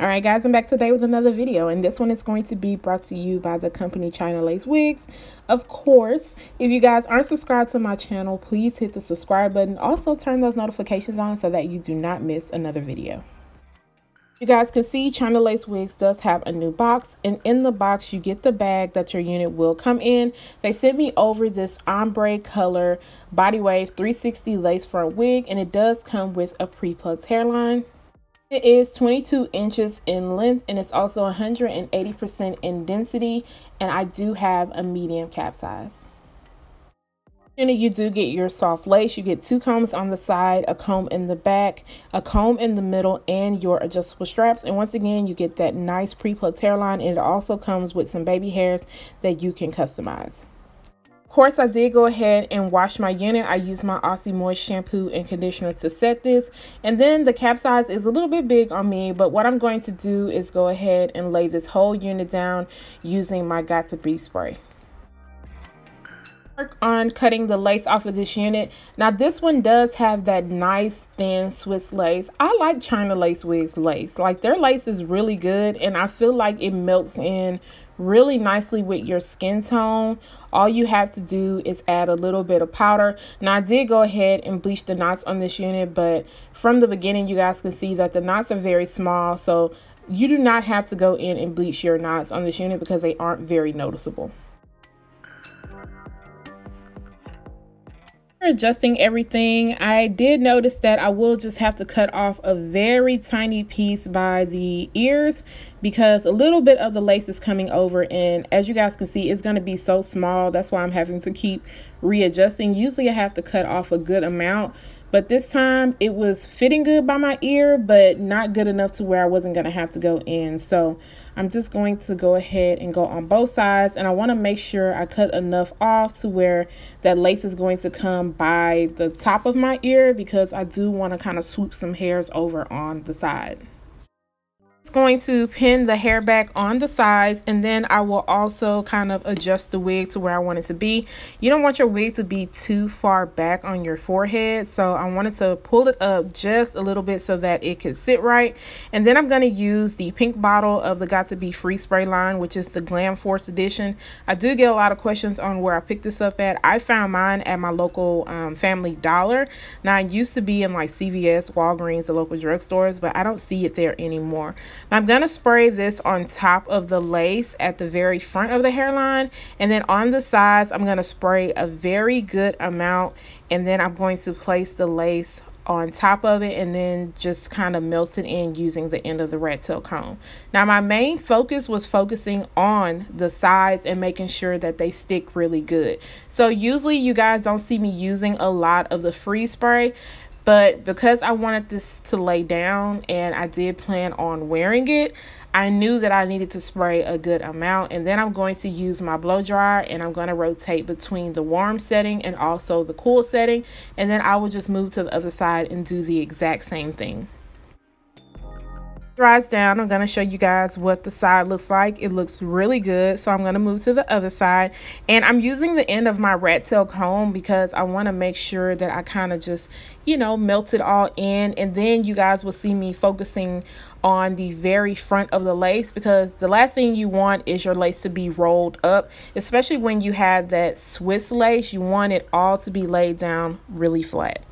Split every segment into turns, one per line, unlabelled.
Alright guys, I'm back today with another video and this one is going to be brought to you by the company China Lace Wigs. Of course, if you guys aren't subscribed to my channel, please hit the subscribe button. Also turn those notifications on so that you do not miss another video. You guys can see China Lace Wigs does have a new box and in the box you get the bag that your unit will come in. They sent me over this ombre color body wave 360 lace front wig and it does come with a pre-plucked hairline. It is 22 inches in length and it's also 180% in density and I do have a medium cap size. And you do get your soft lace. You get two combs on the side, a comb in the back, a comb in the middle, and your adjustable straps. And once again, you get that nice pre-plucked hairline and it also comes with some baby hairs that you can customize course, I did go ahead and wash my unit. I used my Aussie Moist shampoo and conditioner to set this. And then the cap size is a little bit big on me, but what I'm going to do is go ahead and lay this whole unit down using my Got to Be spray on cutting the lace off of this unit. Now this one does have that nice thin Swiss lace. I like China Lace Wigs lace. Like their lace is really good and I feel like it melts in really nicely with your skin tone. All you have to do is add a little bit of powder. Now I did go ahead and bleach the knots on this unit, but from the beginning you guys can see that the knots are very small. So you do not have to go in and bleach your knots on this unit because they aren't very noticeable. Adjusting everything. I did notice that i will just have to cut off a very tiny piece by the ears because a little bit of the lace is coming over. And as you guys can see it's going to be so small. That's why i'm having to keep readjusting. Usually i have to cut off a good amount but this time it was fitting good by my ear, but not good enough to where I wasn't going to have to go in. So I'm just going to go ahead and go on both sides. And I want to make sure I cut enough off to where that lace is going to come by the top of my ear because I do want to kind of swoop some hairs over on the side going to pin the hair back on the sides and then I will also kind of adjust the wig to where I want it to be. You don't want your wig to be too far back on your forehead so I wanted to pull it up just a little bit so that it could sit right and then I'm going to use the pink bottle of the Got To Be Freeze Spray line which is the Glam Force edition. I do get a lot of questions on where I picked this up at. I found mine at my local um, Family Dollar. Now I used to be in like CVS, Walgreens, the local drugstores but I don't see it there anymore. I'm going to spray this on top of the lace at the very front of the hairline. And then on the sides, I'm going to spray a very good amount. And then I'm going to place the lace on top of it and then just kind of melt it in using the end of the rat tail comb. Now my main focus was focusing on the sides and making sure that they stick really good. So usually you guys don't see me using a lot of the freeze spray but because I wanted this to lay down and I did plan on wearing it, I knew that I needed to spray a good amount. And then I'm going to use my blow dryer and I'm going to rotate between the warm setting and also the cool setting. And then I will just move to the other side and do the exact same thing dries down, I'm going to show you guys what the side looks like. It looks really good. So I'm going to move to the other side. And I'm using the end of my rat tail comb because I want to make sure that I kind of just, you know, melt it all in. And then you guys will see me focusing on the very front of the lace because the last thing you want is your lace to be rolled up, especially when you have that Swiss lace. You want it all to be laid down really flat.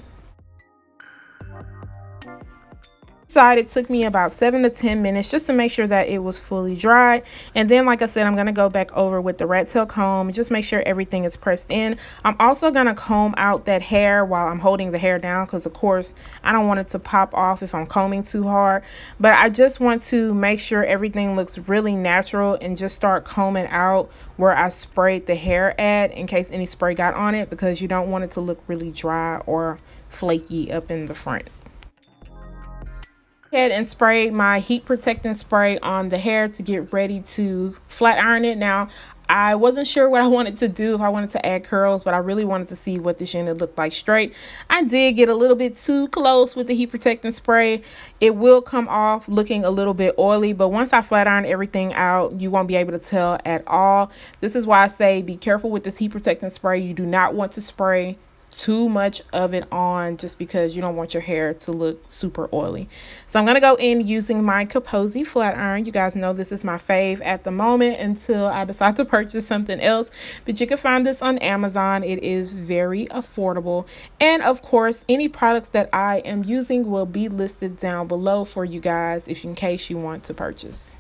Side it took me about seven to ten minutes just to make sure that it was fully dry and then like i said i'm going to go back over with the rat tail comb just make sure everything is pressed in. I'm also going to comb out that hair while i'm holding the hair down because of course i don't want it to pop off if i'm combing too hard. But i just want to make sure everything looks really natural and just start combing out where i sprayed the hair at in case any spray got on it because you don't want it to look really dry or flaky up in the front ahead and spray my heat protecting spray on the hair to get ready to flat iron it. Now, I wasn't sure what I wanted to do, if I wanted to add curls, but I really wanted to see what this unit looked like straight. I did get a little bit too close with the heat protecting spray. It will come off looking a little bit oily, but once I flat iron everything out, you won't be able to tell at all. This is why I say be careful with this heat protecting spray. You do not want to spray too much of it on just because you don't want your hair to look super oily. So I'm going to go in using my KIPOZI flat iron. You guys know this is my fave at the moment until I decide to purchase something else. But you can find this on Amazon. It is very affordable. And of course, any products that I am using will be listed down below for you guys if in case you want to purchase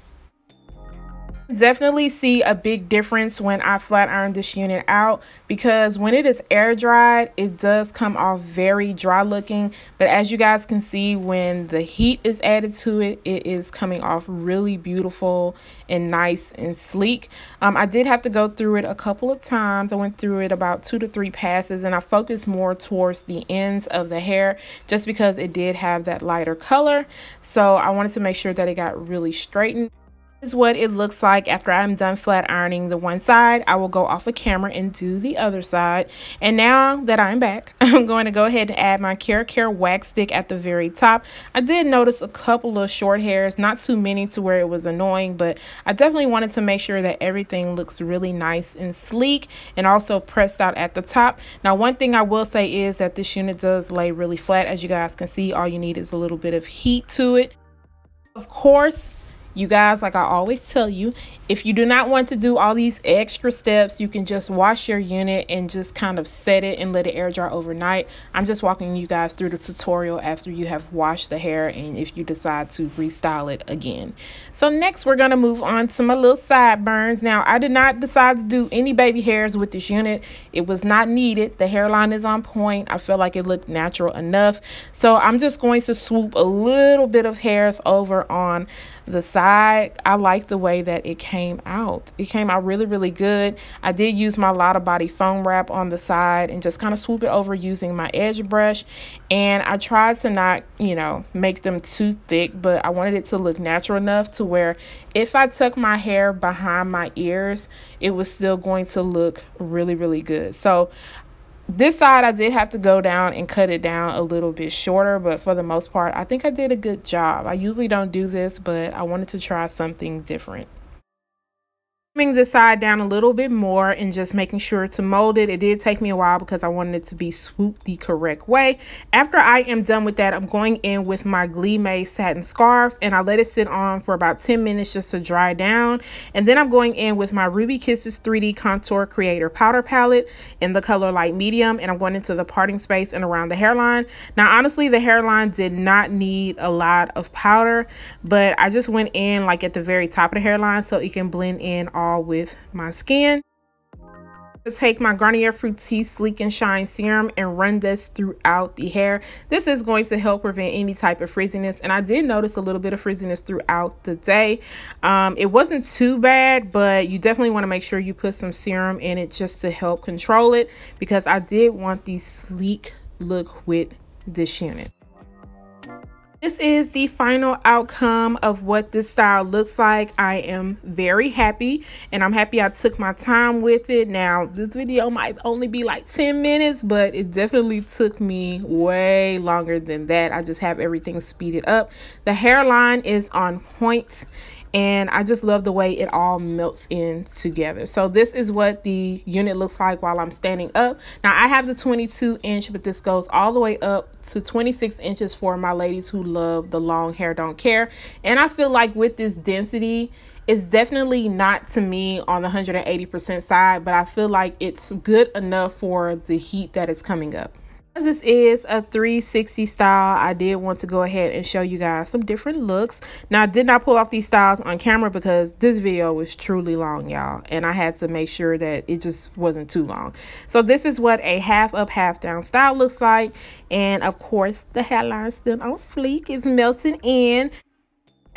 definitely see a big difference when I flat iron this unit out because when it is air dried it does come off very dry looking. But as you guys can see when the heat is added to it it is coming off really beautiful and nice and sleek. Um, I did have to go through it a couple of times. I went through it about two to three passes and I focused more towards the ends of the hair just because it did have that lighter color. So I wanted to make sure that it got really straightened is what it looks like after I'm done flat ironing the one side. I will go off of camera and do the other side. And now that I'm back, I'm going to go ahead and add my Care Care wax stick at the very top. I did notice a couple of short hairs, not too many to where it was annoying, but I definitely wanted to make sure that everything looks really nice and sleek and also pressed out at the top. Now, one thing I will say is that this unit does lay really flat. As you guys can see, all you need is a little bit of heat to it. Of course, you guys, like I always tell you, if you do not want to do all these extra steps, you can just wash your unit and just kind of set it and let it air dry overnight. I'm just walking you guys through the tutorial after you have washed the hair and if you decide to restyle it again. So next we're going to move on to my little sideburns. Now I did not decide to do any baby hairs with this unit. It was not needed. The hairline is on point. I feel like it looked natural enough. So I'm just going to swoop a little bit of hairs over on the side i like the way that it came out. It came out really really good. I did use my Lotta Body foam wrap on the side and just kind of swoop it over using my edge brush. And i tried to not you know make them too thick but i wanted it to look natural enough to where if i tuck my hair behind my ears it was still going to look really really good. So this side I did have to go down and cut it down a little bit shorter, but for the most part, I think I did a good job. I usually don't do this, but I wanted to try something different trimming the side down a little bit more and just making sure to mold it. It did take me a while because I wanted it to be swooped the correct way. After I am done with that, I'm going in with my Glee May satin scarf and I let it sit on for about 10 minutes just to dry down. And then I'm going in with my Ruby Kisses 3D Contour Creator Powder Palette in the color light medium and I'm going into the parting space and around the hairline. Now, honestly, the hairline did not need a lot of powder, but I just went in like at the very top of the hairline so it can blend in all with my skin take my Garnier Fructis Sleek and Shine Serum and run this throughout the hair. This is going to help prevent any type of frizziness. And I did notice a little bit of frizziness throughout the day. Um, it wasn't too bad, but you definitely want to make sure you put some serum in it just to help control it because I did want the sleek look with this unit. This is the final outcome of what this style looks like. I am very happy and I'm happy I took my time with it. Now, this video might only be like 10 minutes, but it definitely took me way longer than that. I just have everything speeded up. The hairline is on point and I just love the way it all melts in together. So this is what the unit looks like while I'm standing up. Now I have the 22 inch, but this goes all the way up to 26 inches for my ladies who love the long hair, don't care. And I feel like with this density, it's definitely not to me on the 180% side, but I feel like it's good enough for the heat that is coming up. As this is a 360 style, I did want to go ahead and show you guys some different looks. Now, I did not pull off these styles on camera because this video was truly long, y'all. And I had to make sure that it just wasn't too long. So this is what a half up, half down style looks like. And of course, the hairline still on fleek is melting in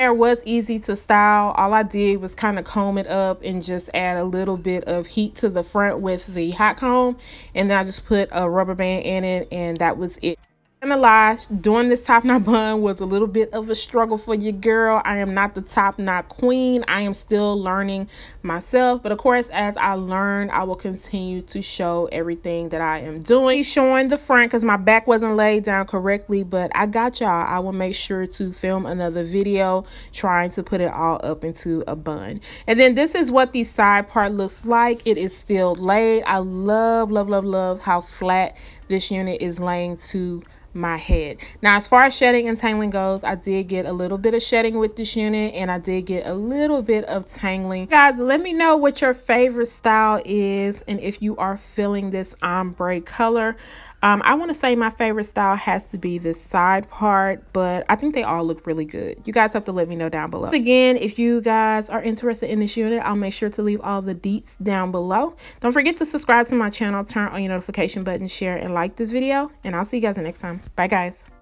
hair was easy to style. All I did was kind of comb it up and just add a little bit of heat to the front with the hot comb. And then I just put a rubber band in it and that was it gonna lie, doing this top knot bun was a little bit of a struggle for your girl. I am not the top knot queen. I am still learning myself. But of course, as I learn, I will continue to show everything that I am doing. Showing the front because my back wasn't laid down correctly, but I got y'all. I will make sure to film another video trying to put it all up into a bun. And then this is what the side part looks like. It is still laid. I love, love, love, love how flat this unit is laying to my head. Now, as far as shedding and tangling goes, I did get a little bit of shedding with this unit and I did get a little bit of tangling. Guys, let me know what your favorite style is and if you are feeling this ombre color. Um, I want to say my favorite style has to be this side part, but I think they all look really good. You guys have to let me know down below. Once again, if you guys are interested in this unit, I'll make sure to leave all the deets down below. Don't forget to subscribe to my channel, turn on your notification button, share, and like this video, and I'll see you guys next time. Bye, guys.